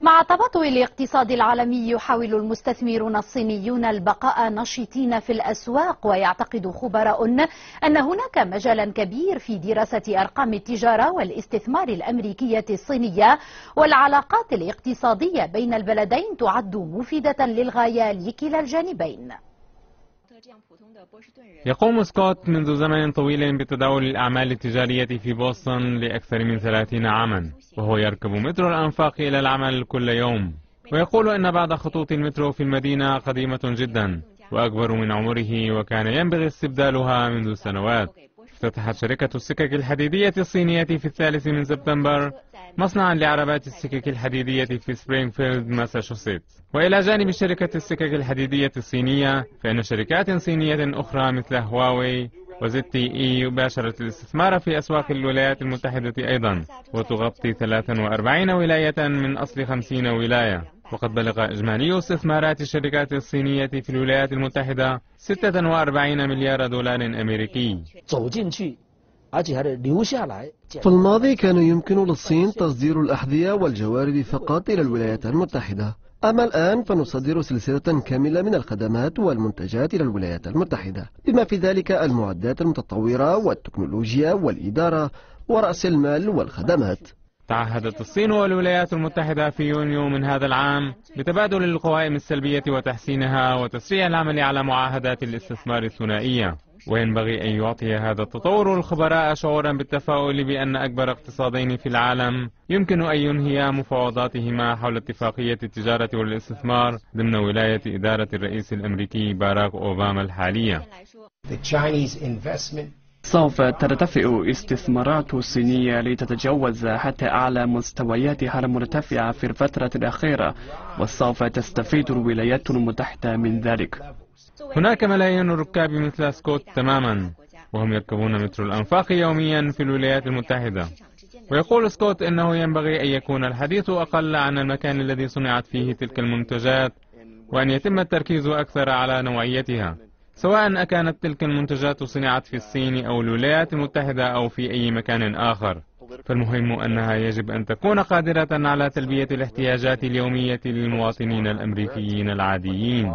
مع تباطؤ الاقتصاد العالمي يحاول المستثمرون الصينيون البقاء نشيطين في الأسواق ويعتقد خبراء أن هناك مجالا كبير في دراسة أرقام التجارة والاستثمار الأمريكية الصينية والعلاقات الاقتصادية بين البلدين تعد مفيدة للغاية لكلا الجانبين. يقوم سكوت منذ زمن طويل بتداول الأعمال التجارية في بوسطن لأكثر من 30 عاما وهو يركب مترو الأنفاق إلى العمل كل يوم. ويقول أن بعض خطوط المترو في المدينة قديمة جدا وأكبر من عمره وكان ينبغي استبدالها منذ سنوات. افتتحت شركة السكك الحديدية الصينية في الثالث من سبتمبر مصنعا لعربات السكك الحديدية في سبرينغفيلد ماساتشوستس وإلى جانب شركة السكك الحديدية الصينية فإن شركات صينية أخرى مثل هواوي وزد تي إي باشرت الاستثمار في أسواق الولايات المتحدة أيضا وتغطي 43 ولاية من أصل 50 ولاية. وقد بلغ إجمالي استثمارات الشركات الصينية في الولايات المتحدة 46 مليار دولار أمريكي. في الماضي كان يمكن للصين تصدير الأحذية والجوارب فقط إلى الولايات المتحدة. أما الآن فنصدر سلسلة كاملة من الخدمات والمنتجات إلى الولايات المتحدة بما في ذلك المعدات المتطورة والتكنولوجيا والإدارة ورأس المال والخدمات. تعهدت الصين والولايات المتحدة في يونيو من هذا العام بتبادل القوائم السلبية وتحسينها وتسريع العمل على معاهدات الاستثمار الثنائية. وينبغي أن يعطي هذا التطور الخبراء شعورا بالتفاؤل بأن أكبر اقتصادين في العالم يمكن أن ينهيا مفاوضاتهما حول اتفاقية التجارة والاستثمار ضمن ولاية إدارة الرئيس الأمريكي باراك أوباما الحالية. سوف ترتفع استثمارات الصينية لتتجاوز حتى أعلى مستوياتها المرتفعة في الفترة الأخيرة وسوف تستفيد الولايات المتحدة من ذلك. هناك ملايين الركاب مثل سكوت تماما وهم يركبون مترو الأنفاق يوميا في الولايات المتحدة. ويقول سكوت إنه ينبغي أن يكون الحديث أقل عن المكان الذي صنعت فيه تلك المنتجات وأن يتم التركيز أكثر على نوعيتها. سواء أكانت تلك المنتجات صنعت في الصين أو الولايات المتحدة أو في أي مكان آخر. فالمهم أنها يجب أن تكون قادرة على تلبية الاحتياجات اليومية للمواطنين الأمريكيين العاديين.